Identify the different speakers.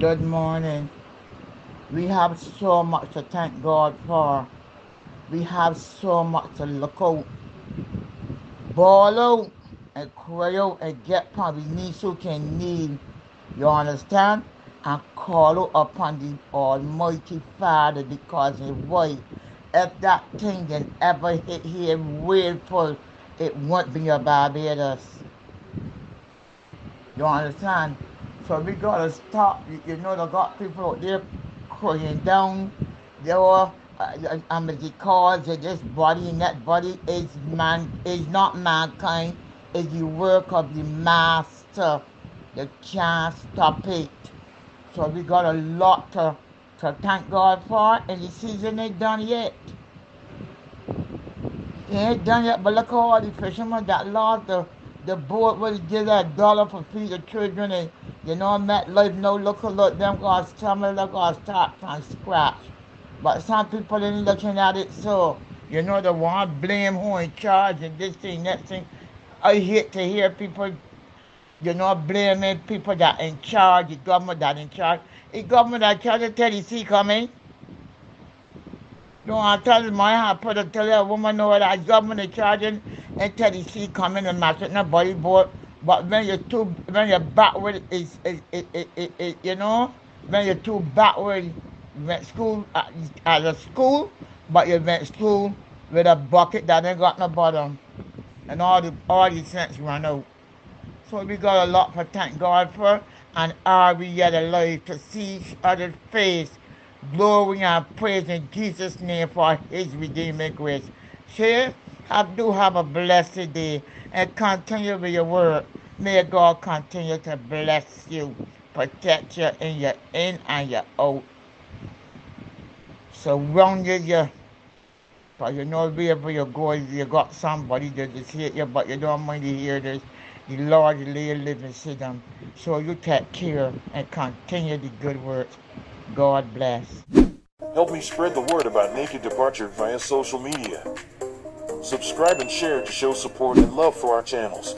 Speaker 1: Good morning. We have so much to thank God for. We have so much to look out. Ball out and cry out and get we need so can need. You understand? And call out upon the Almighty Father because His wife, if that thing can ever hit here willful, it won't be a Barbados. You understand? So we gotta stop. You, know, they got people out there crying down. They are, uh, um, because of this body and that body is man is not mankind. Is the work of the master. You can't stop it. So we got a lot to, to thank God for, and the season ain't done yet. It ain't done yet, but look at all the fishermen that lost the the board will give that dollar for feed the children and you know I'm that life no look look them guys tell me look gonna start from scratch. But some people ain't looking at it so you know the one blame who in charge and this thing, that thing. I hate to hear people you know blaming people that in charge, the government that in charge. The government that charge the see coming. No, I tell you, my heart put a tell a woman know that government is charging and Tennessee coming and matching a body board. But when you're too, when you're backward, is it, it, you know, when you're too backward, you went school uh, at, at a school, but you went school with a bucket that ain't got no bottom, and all the all the sense run out. So we got a lot to thank God for, and are we yet alive to see each other's face, glory and praise in Jesus' name for His redeeming grace. Share, have do have a blessed day, and continue with your work. May God continue to bless you, protect you in your in and your out. Surround you. But you know wherever you go, you got somebody that just hate you, but you don't mind to hear this. The Lord lay live and see them. So you take care and continue the good work. God bless.
Speaker 2: Help me spread the word about Naked Departure via social media. Subscribe and share to show support and love for our channels.